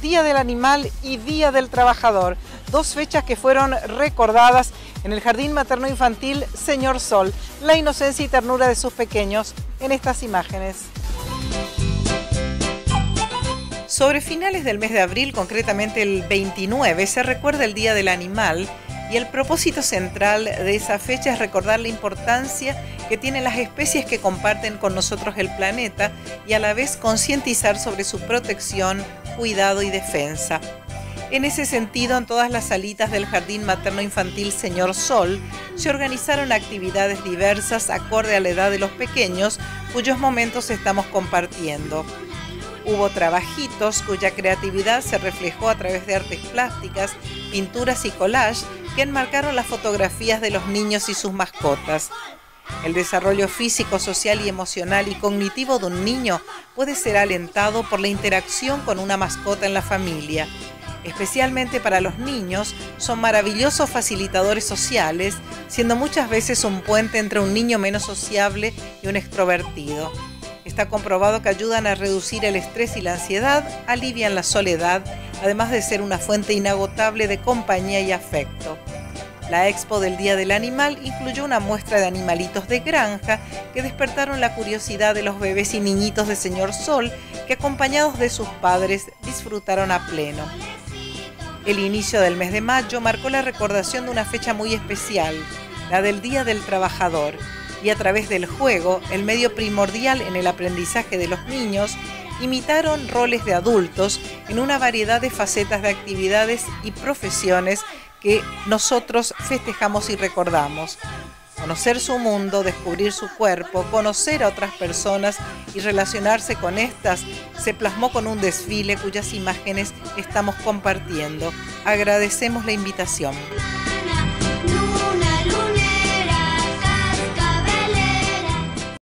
Día del Animal y Día del Trabajador, dos fechas que fueron recordadas en el Jardín Materno Infantil Señor Sol, la inocencia y ternura de sus pequeños en estas imágenes. Sobre finales del mes de abril, concretamente el 29, se recuerda el Día del Animal y el propósito central de esa fecha es recordar la importancia que tienen las especies que comparten con nosotros el planeta y a la vez concientizar sobre su protección, cuidado y defensa. En ese sentido, en todas las salitas del Jardín Materno Infantil Señor Sol se organizaron actividades diversas acorde a la edad de los pequeños, cuyos momentos estamos compartiendo. Hubo trabajitos cuya creatividad se reflejó a través de artes plásticas, pinturas y collage que enmarcaron las fotografías de los niños y sus mascotas. El desarrollo físico, social y emocional y cognitivo de un niño puede ser alentado por la interacción con una mascota en la familia. Especialmente para los niños, son maravillosos facilitadores sociales, siendo muchas veces un puente entre un niño menos sociable y un extrovertido. Está comprobado que ayudan a reducir el estrés y la ansiedad, alivian la soledad, además de ser una fuente inagotable de compañía y afecto. La expo del Día del Animal incluyó una muestra de animalitos de granja que despertaron la curiosidad de los bebés y niñitos de Señor Sol que acompañados de sus padres disfrutaron a pleno. El inicio del mes de mayo marcó la recordación de una fecha muy especial, la del Día del Trabajador, y a través del juego, el medio primordial en el aprendizaje de los niños, imitaron roles de adultos en una variedad de facetas de actividades y profesiones que nosotros festejamos y recordamos. Conocer su mundo, descubrir su cuerpo, conocer a otras personas y relacionarse con estas se plasmó con un desfile cuyas imágenes estamos compartiendo. Agradecemos la invitación.